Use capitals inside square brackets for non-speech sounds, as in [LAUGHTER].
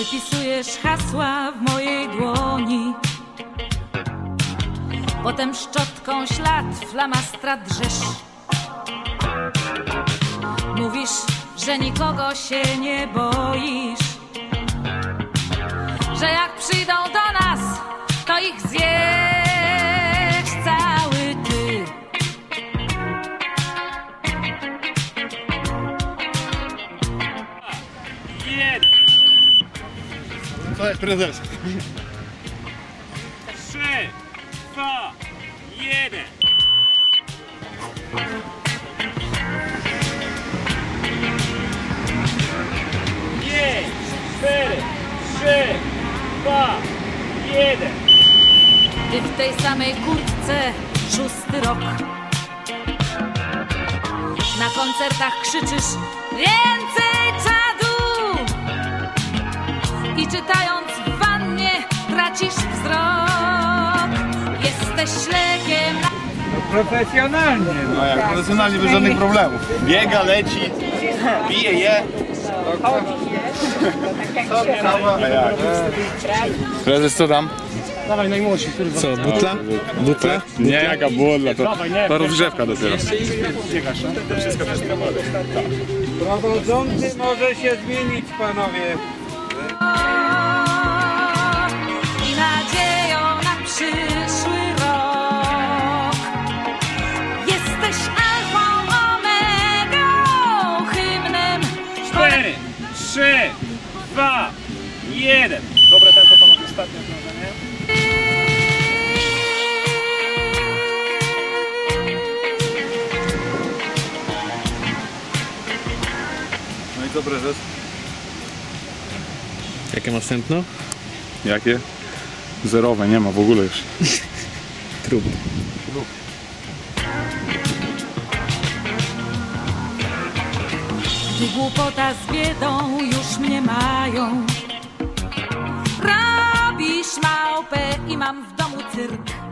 Wypisujesz hasła w mojej dłoni. Potem szczotką ślad flamastra drzesz. Mówisz, że nikogo się nie boisz. To jest prezes. trzy, dwa, jeden. Pięć, cztery, trzy, dwa, jeden. Ty w tej samej kurtce szósty rok. Na koncertach krzyczysz więcej i czytając w wannie tracisz wzrok. Jesteś lekiem na Profesjonalnie. No jak profesjonalnie bez żadnych problemów. Biega, leci, bije je. Prezes co tam? Dawaj najmłodszy, który Co, butla? Butla? Nie, jaka butla, to, to rozgrzewka dopiero. Prowadzący może się zmienić, panowie. Dwa, jeden. Dobre tempo panowie, ostatnie okrążenie. No i co prezes? Jakie następno? Jakie? Zerowe, nie ma w ogóle już. [LAUGHS] Trup. Gdy głupota z biedą już mnie mają Robisz małpę i mam w domu cyrk